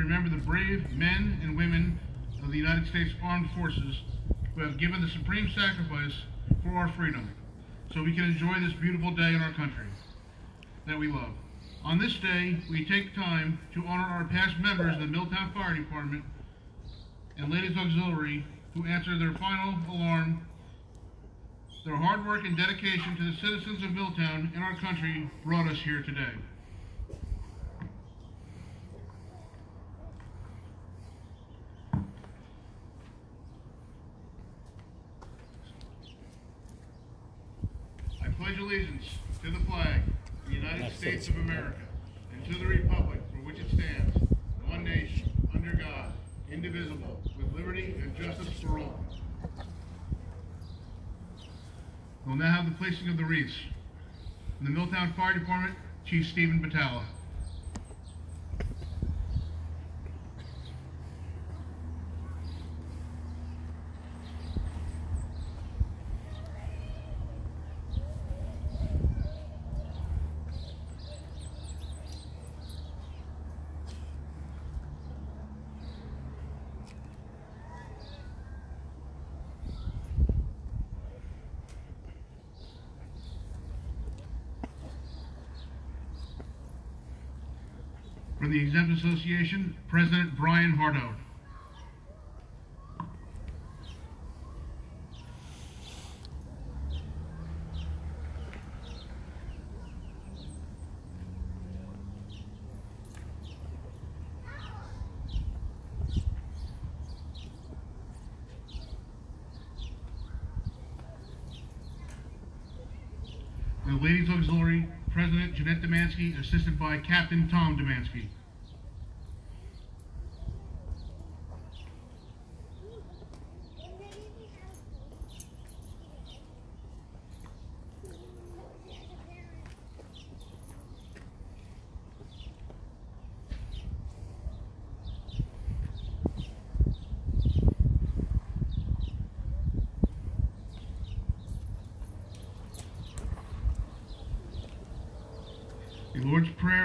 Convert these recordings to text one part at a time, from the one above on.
remember the brave men and women of the United States Armed Forces who have given the supreme sacrifice for our freedom so we can enjoy this beautiful day in our country that we love. On this day, we take time to honor our past members of the Milltown Fire Department and Ladies Auxiliary who answered their final alarm. Their hard work and dedication to the citizens of Milltown and our country brought us here today. I pledge allegiance to the flag of the United States States of America and to the republic for which it stands, one nation, under God, indivisible, with liberty and justice for all. We'll now have the placing of the wreaths. In the Milltown Fire Department, Chief Stephen Batalla. From the Exempt Association, President Brian Hardo. The Ladies Auxiliary, President Jeanette Demansky, assisted by Captain Tom Demansky.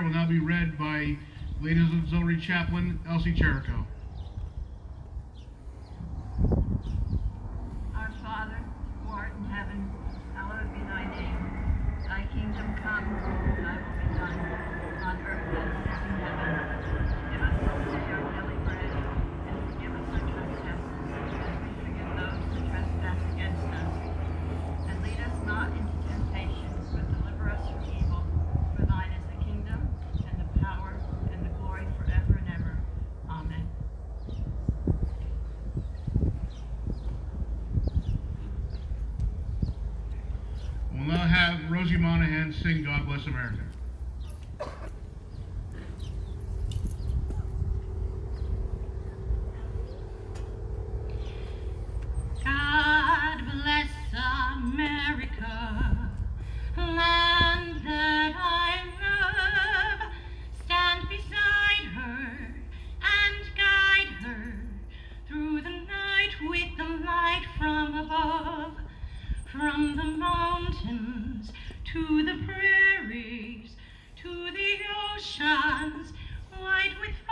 Will now be read by Ladies Auxiliary Chaplain Elsie Cherico. Our Father, who art in heaven, hallowed be thy name. Thy kingdom come, thy will be done, on earth as it is in heaven. Give us this day our daily bread, and forgive us our trespasses, as we forgive those who trespass against us. And lead us not into temptation, but deliver us from evil. For thine is the kingdom, and the power, and the glory forever and ever. Amen. We'll now have Rosie Monahan sing God Bless America. Oceans wide with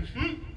And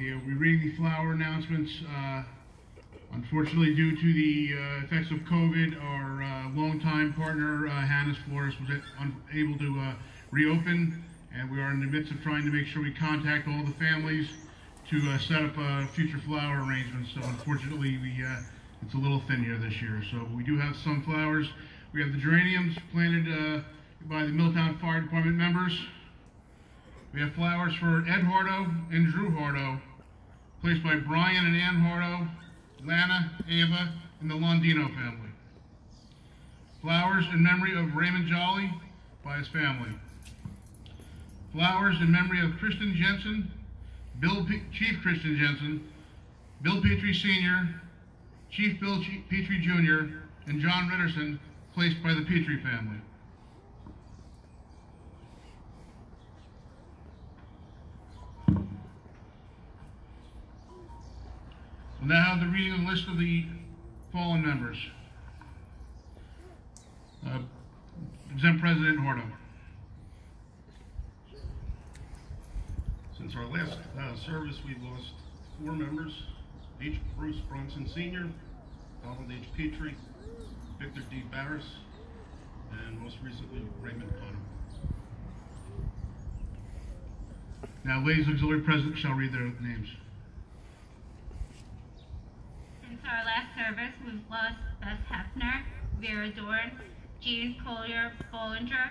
yeah, we're reading the flower announcements. Uh, unfortunately, due to the uh, effects of COVID, our uh, longtime partner, uh, Hannah's Florist, was unable to uh, reopen, and we are in the midst of trying to make sure we contact all the families to uh, set up uh, future flower arrangements. So unfortunately, we uh, it's a little thin here this year. So we do have some flowers. We have the geraniums planted uh, by the Milltown Fire Department members. We have flowers for Ed Hardo and Drew Hardo, placed by Brian and Ann Hardo, Lana, Ava, and the Londino family. Flowers in memory of Raymond Jolly by his family. Flowers in memory of Kristen Jensen, Bill P- Chief Kristen Jensen, Bill Petrie Sr., Chief Bill Petrie Jr., and John Ritterson, placed by the Petrie family. We'll now have the reading of the list of the fallen members. Uh, Exempt President Horto. Since our last uh, service, we've lost four members. H. Bruce Bronson Sr., Donald H. Petrie, Victor D. Barris, and most recently Raymond Connor. Now, ladies auxiliary president shall read their names. Since our last service, we've lost Bess Hefner, Vera Dorn, Jean Collier Bollinger,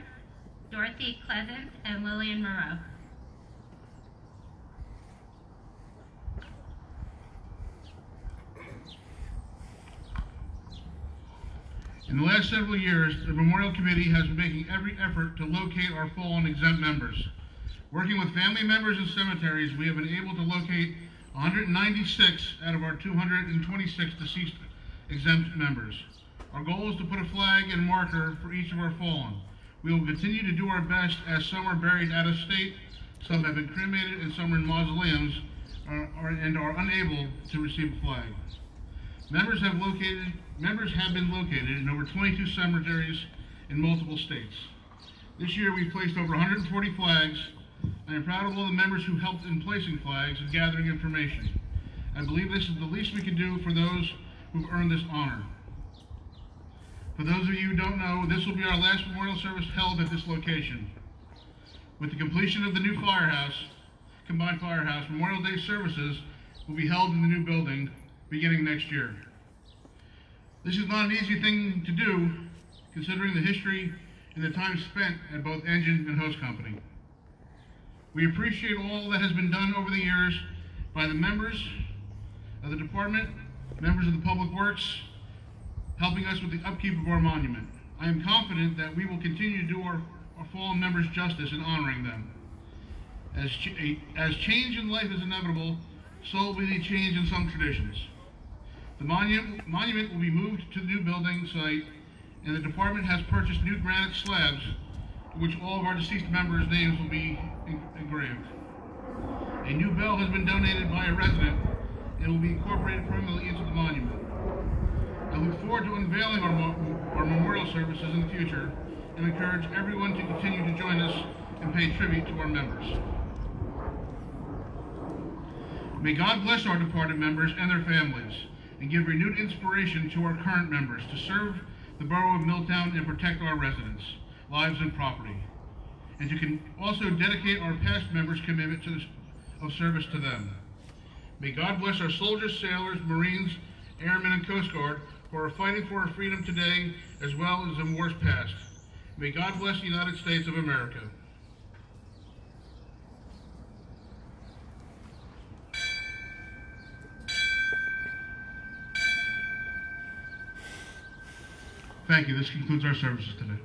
Dorothy Pleasant, and Lillian Moreau. In the last several years, the Memorial Committee has been making every effort to locate our fallen exempt members. Working with family members and cemeteries, we have been able to locate 196 out of our 226 deceased exempt members. Our goal is to put a flag and marker for each of our fallen. We will continue to do our best as some are buried out of state, some have been cremated, and some are in mausoleums uh, are, and are unable to receive a flag. Members have located members have been located in over 22 cemeteries in multiple states. This year we placed over 140 flags. I am proud of all the members who helped in placing flags and gathering information. I believe this is the least we can do for those who've earned this honor. For those of you who don't know, this will be our last memorial service held at this location. With the completion of the new firehouse, combined firehouse, Memorial Day services will be held in the new building beginning next year. This is not an easy thing to do, considering the history and the time spent at both engine and hose company. We appreciate all that has been done over the years by the members of the department, members of the public works, helping us with the upkeep of our monument. I am confident that we will continue to do our, our fallen members justice in honoring them. As, ch- as change in life is inevitable, so will be the change in some traditions. The monument, monument will be moved to the new building site, and the department has purchased new granite slabs, which all of our deceased members' names will be engraved. A new bell has been donated by a resident and will be incorporated permanently into the monument. I look forward to unveiling our, our memorial services in the future and encourage everyone to continue to join us and pay tribute to our members. May God bless our departed members and their families and give renewed inspiration to our current members to serve the borough of Milltown and protect our residents, lives, and property. And you can also dedicate our past members' commitment of service to them. May God bless our soldiers, sailors, Marines, Airmen, and Coast Guard who are fighting for our freedom today as well as in wars past. May God bless the United States of America. Thank you. This concludes our services today.